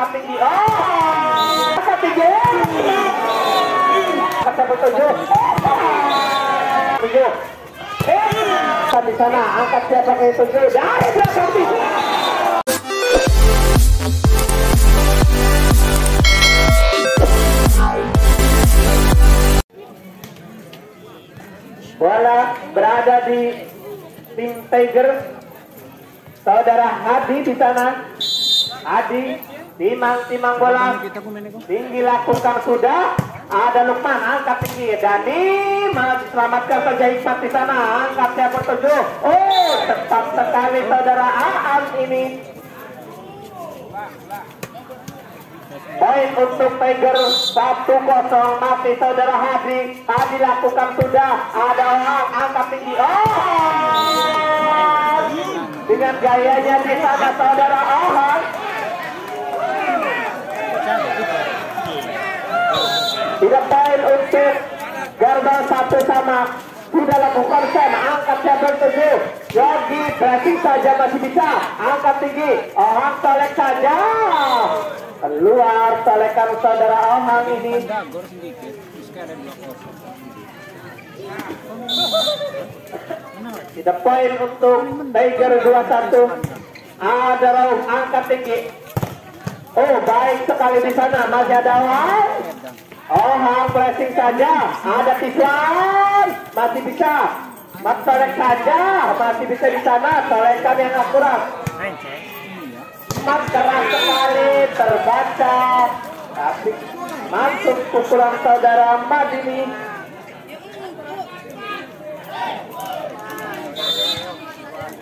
angkat tinggi. Oh, angkat tinggi. Kata petunjuk. Tujuh. Eh, di sana angkat siapa yang tujuh dari belakang tinggi. Bola berada di tim Tiger. Saudara Hadi di sana. Hadi timang-timang bola. Tinggi lakukan sudah. Ada Lukman angkat tinggi. Dani malah diselamatkan saja Hikmat di sana. Angkat siapa tujuh. Oh, tetap sekali saudara Aan ini. Poin untuk Tiger 1-0 masih saudara Hadi. Hadi lakukan sudah. Ada orang angkat tinggi. Oh! Dengan gayanya di sana saudara Ahad. Tidak poin untuk Garbal satu sama sudah lakukan sen angkat jabel tujuh. Yogi pressing saja masih bisa. Angkat tinggi. Orang tolek saja keluar tolekan saudara Ohang ini. Tidak poin untuk Tiger 21 ada Rauf angkat tinggi. Oh baik sekali di sana. Masih ada Ohang Ohang pressing saja. Ada Tiswan masih bisa. Mas tolek saja. Masih bisa di sana. Tolekan yang akurat. Mas keras sekali. Terbaca. Tapi masuk pukulan saudara Madini.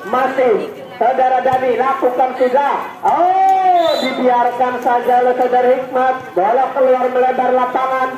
Masih. Saudara Dani lakukan sudah. Oh dibiarkan saja oleh saudara Hikmat. Bola keluar melebar lapangan.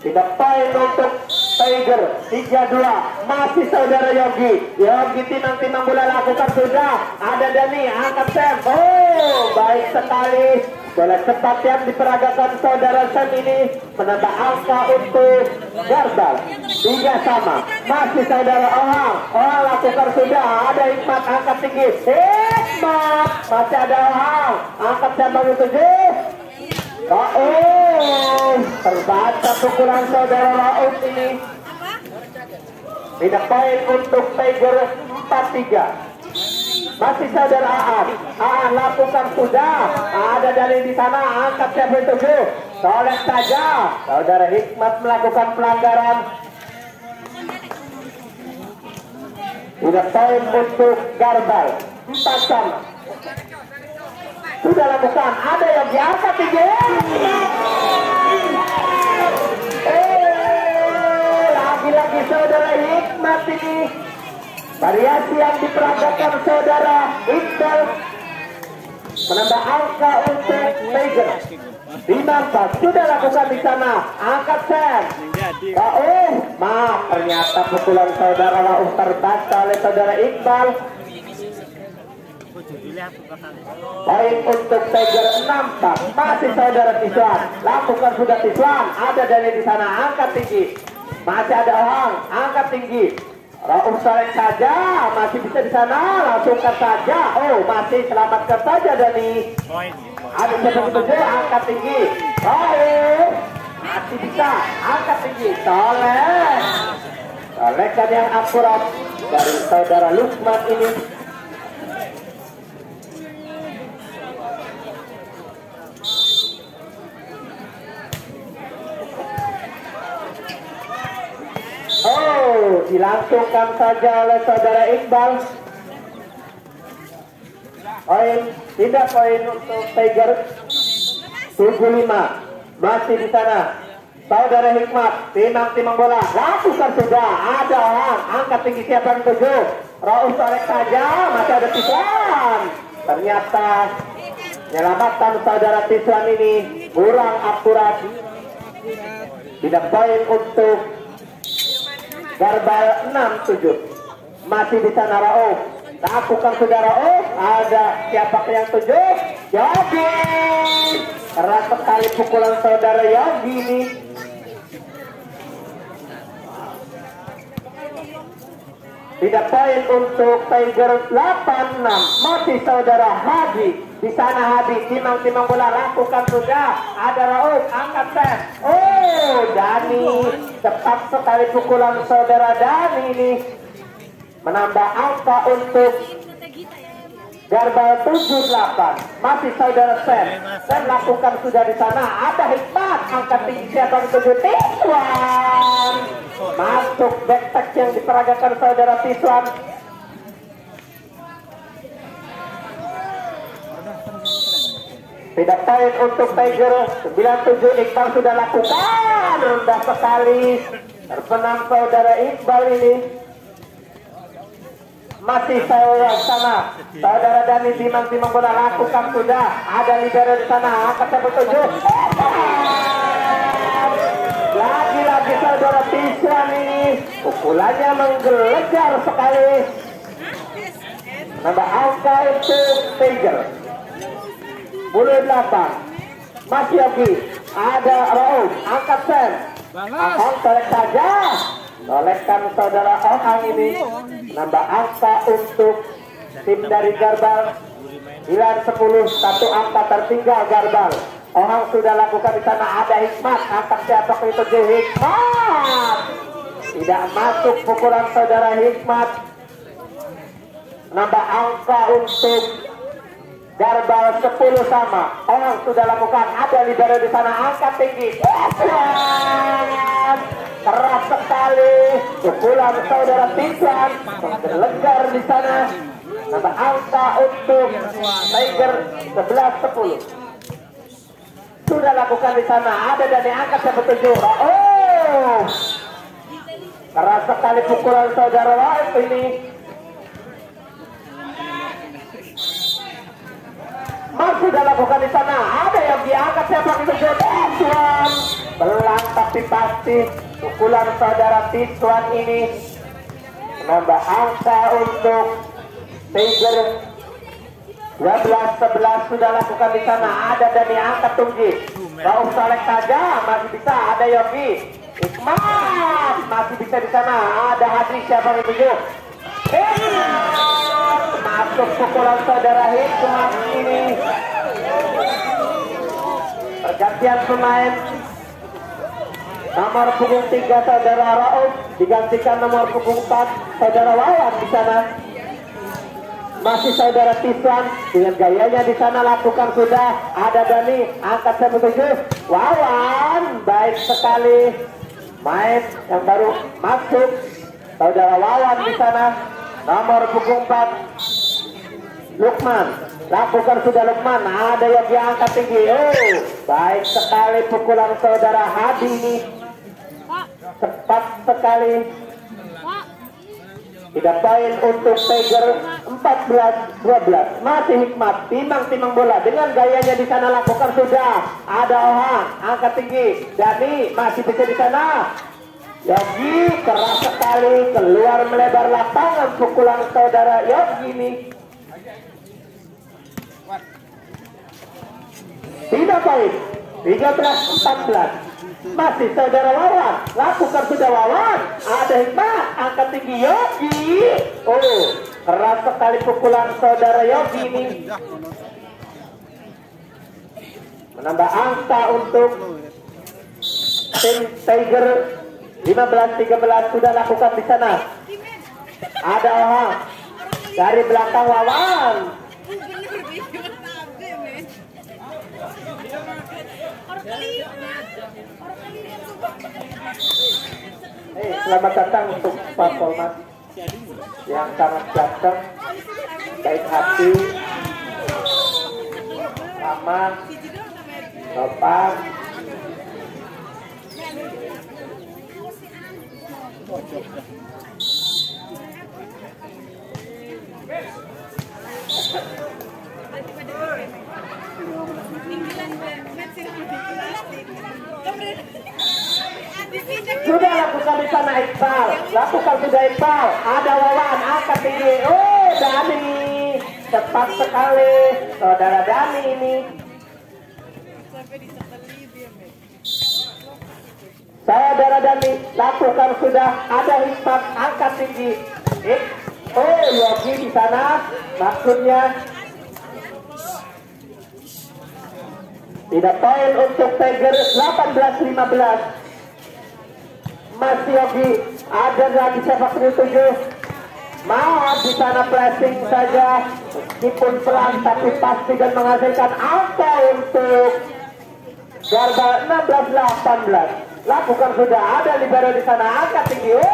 Tidak poin untuk Tiger 3-2 masih saudara Yogi. Yogi tinang-tinang bola lakukan. Sudah ada Dani angkat Sam. Oh baik sekali bola cepat yang diperagakan saudara Sam ini menambah angka untuk Garbal tiga sama. Masih saudara Ohang. Ohang lakukan sudah. Ada Hikmat angkat tinggi. Hikmat! Masih ada Ohang. Angkat cabang tujuh Rauf terbaca pukulan saudara Rauf ini. Tidak poin untuk Tiger 4-3 masih saudara Aan Aan lakukan sudah ada dari di sana. Angkat siapa tujuh soleh saja. Saudara Hikmat melakukan pelanggaran. Tidak poin untuk Garbal. 4 sama sudah lakukan. Ada yang biasa tinggi eh lagi-lagi saudara Hikmat ini variasi yang diperagakan saudara Iqbal menambah angka untuk Tiger. Di mana sudah lakukan di sana. Angkat sen oh maaf ternyata pukulan saudara Rauf terbaca oleh saudara Iqbal. Poin untuk Tiger 6 tak masih saudara Tiswan. Lakukan sudah Tiswan. Ada dari di sana. Angkat tinggi. Masih ada orang. Angkat tinggi Rauf Saleh saja masih bisa di sana langsungkan saja. Oh masih selamatkan saja Dani. Ada satu tujuh angkat tinggi. Rauf masih bisa angkat tinggi. Soleh. Soleh kan yang akurat dari saudara Lukman ini Oh, dilangsungkan saja oleh saudara Iqbal. Poin, tidak poin untuk Tiger. 75 masih di sana. Saudara Hikmat, timang-timang bola, lakukan sudah. Ada orang, angkat tinggi siapa yang tujuh. Raus tarik saja, masih ada Tiswan. Ternyata penyelamatan saudara Tiswan ini kurang akurat. Tidak poin untuk Garbal 67 masih di sana Rauf lakukan saudara Rauf ada siapa yang tujuh? Yogi. Keras sekali pukulan saudara Yogi ini. Tidak poin untuk Tiger 86 masih saudara Hadi. Di sana Hadi timang-timang bola lakukan sudah. Ada Rauf angkat set oh Dani cepat sekali pukulan saudara Dani ini menambah angka untuk Garbal 78 masih saudara Sen Sen lakukan sudah di sana. Ada hikmat. Angkat tinggi siapa yang tujuh. Tiswan masuk backpack yang diperagakan saudara Tiswan tidak poin untuk Tiger. 97 Iqbal sudah lakukan. Rendah sekali. Terpenam saudara Iqbal ini. Masih saya sana. Saudara Dani timang-timang bola lakukan sudah. Ada libero di sana. Angkat yang tujuh. Lagi-lagi saudara Tiswan ini. Pukulannya menggelejar sekali. Nambah angka untuk Tiger Bulu delapan. Masih lagi. Ada Rauf. Angkat sen. Ahong tolek saja. Tolekkan saudara Ohang ini. Nambah angka untuk Tim dari Garbal. 9 10 Satu angka tertinggal Garbal. Ohang sudah lakukan di sana. Ada hikmat. Angkat siapa itu J Hikmat. Tidak masuk pukulan saudara hikmat. Nambah angka untuk Garbal 10 sama. Orang sudah lakukan. Ada libero di sana. Angkat tinggi. Keras sekali. Pukulan saudara Tizan. Terlegar di sana. Nambah angka untuk Tiger 11-10. Sudah lakukan di sana. Ada dan angkat yang petujuh. Oh. Keras sekali pukulan saudara Raif ini. Masih dalam bukan di sana. Ada yang diangkat siapa itu? Tituan belang tapi pasti pukulan saudara Tituan ini menambah angka untuk Tiger. 12 11 sudah lakukan di sana. Ada dan diangkat tunggi. Rauf Saleh saja masih bisa. Ada Yogi Ikmat masih bisa di sana. Ada Hadri siapa itu masuk pukulan saudara Hikmat ini pergantian pemain nomor punggung 3 saudara Rauf. Digantikan nomor punggung 4 saudara Wawan di sana. Masih saudara Tiswan dengan gayanya di sana lakukan sudah. Ada Dani angkat 77 Wawan baik sekali. Main yang baru masuk. Saudara Wawan di sana nomor punggung 4 Lukman lakukan sudah Lukman ada yang diangkat tinggi. Oh baik sekali pukulan saudara Hadi ini. Cepat sekali. Tidak poin untuk Tiger 14-12 masih hikmat timang-timang bola. Dengan gayanya di sana lakukan sudah. Ada Ohang angkat tinggi. Dani masih bisa di sana. Yogi keras sekali keluar melebar lapangan pukulan saudara Yogi ini. Tidak baik. 13-14 masih saudara Wawan lakukan sudah Wawan ada hikmat angkat tinggi Yogi oh keras sekali pukulan saudara Yogi ini menambah angka untuk tim Tiger 15-13 sudah lakukan di sana. Ada orang dari belakang Wawan. Selamat datang untuk Pak Polmas yang sangat ganteng, baik hati, ramah, sopan, Sudah lakukan di sana Iqbal, lakukan sudah Iqbal. Ada Wawan, angkat tinggi. Oh, Dani, cepat sekali, saudara Dani ini. Saudara Dani, lakukan sudah ada hikmat angkat tinggi. Oh Yogi di sana maksudnya tidak poin untuk Tiger 18-15 masih Yogi ada lagi sepak tujuh Maaf di sana pressing saja. Meskipun pelan tapi pasti dan menghasilkan angka untuk Garbal 16-18 lakukan sudah ada libero di sana. Angkat tinggi. Oh,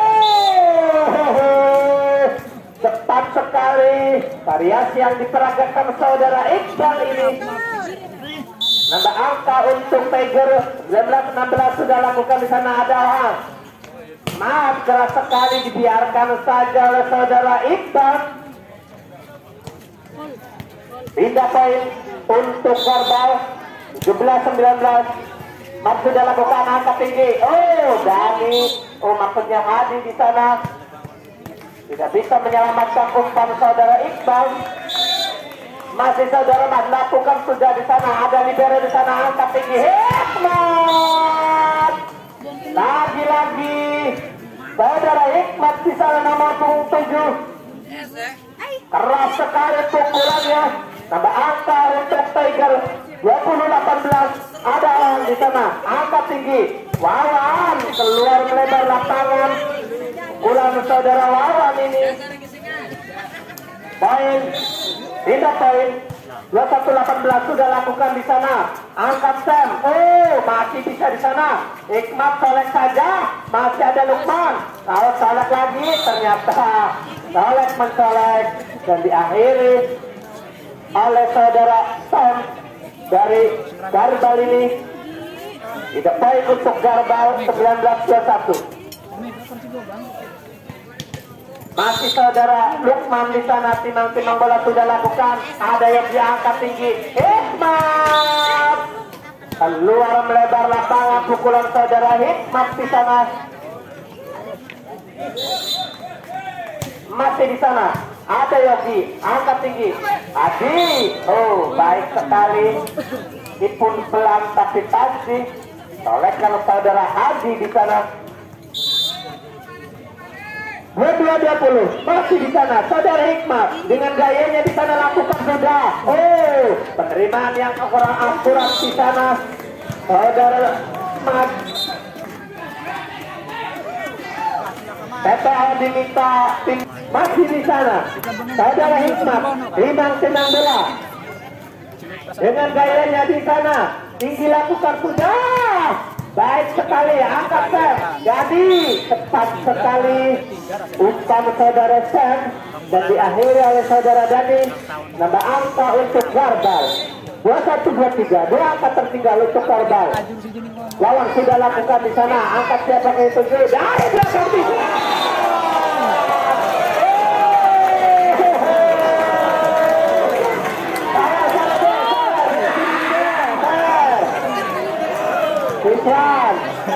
cepat sekali. Variasi yang diperagakan saudara Iqbal ini. Nambah angka untuk Tiger. 19-16 sudah lakukan di sana. Ada Maaf keras sekali dibiarkan saja oleh saudara Iqbal. Pindah poin untuk Garbal 17-19. Mas sudah lakukan angka tinggi. Oh, Dani. Oh, maksudnya Hadi di sana. Tidak bisa menyelamatkan umpan saudara Iqbal. Masih saudara Mas lakukan sudah di sana. Ada libero di sana angka tinggi. Hikmat. Lagi-lagi Saudara Hikmat di sana nomor punggung tujuh. Keras sekali pukulannya. Tambah angka untuk Tiger 2018. Ada orang di sana. Angka tinggi. Wawan keluar melebar lapangan. Pukulan saudara Wawan ini. Poin. Tidak poin. 2118 sudah lakukan di sana. Angkat Sam. Oh, masih bisa di sana. Hikmat solek saja. Masih ada Lukman. Kalau solek lagi, ternyata solek mensolek dan diakhiri oleh saudara Sam dari Garbal ini. Tidak baik untuk Garbal 1921. Masih saudara Lukman di sana timang-timang bola sudah lakukan. Ada yang diangkat tinggi. Hikmat. Keluar melebar lapangan pukulan saudara Hikmat di sana. Masih di sana. Ada Yogi, angkat tinggi. Adi, oh baik sekali. Ipun pelan tapi pasti. Oleh kalau saudara Adi di sana 2220 masih di sana. Saudara Hikmat dengan gayanya di sana lakukan sudah. Oh penerimaan yang kurang akurat di sana. Saudara Hikmat. PPL diminta masih di sana. Saudara Hikmat limang tenang bola dengan gayanya di sana tinggi lakukan sudah Baik sekali, angkat Sam. Jadi cepat sekali umpan saudara Sam dan diakhiri oleh saudara Dani. Nambah angka untuk Garbal. 2123, dua angka tertinggal untuk Garbal. Lawan sudah lakukan di sana, angkat siapa tujuh dari belakang tiga. Islam.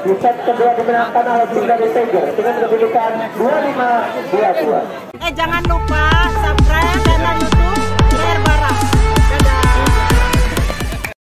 Di set kedua dimenangkan oleh tim dari Tiger dengan kedudukan 25-22. Eh jangan lupa subscribe YouTube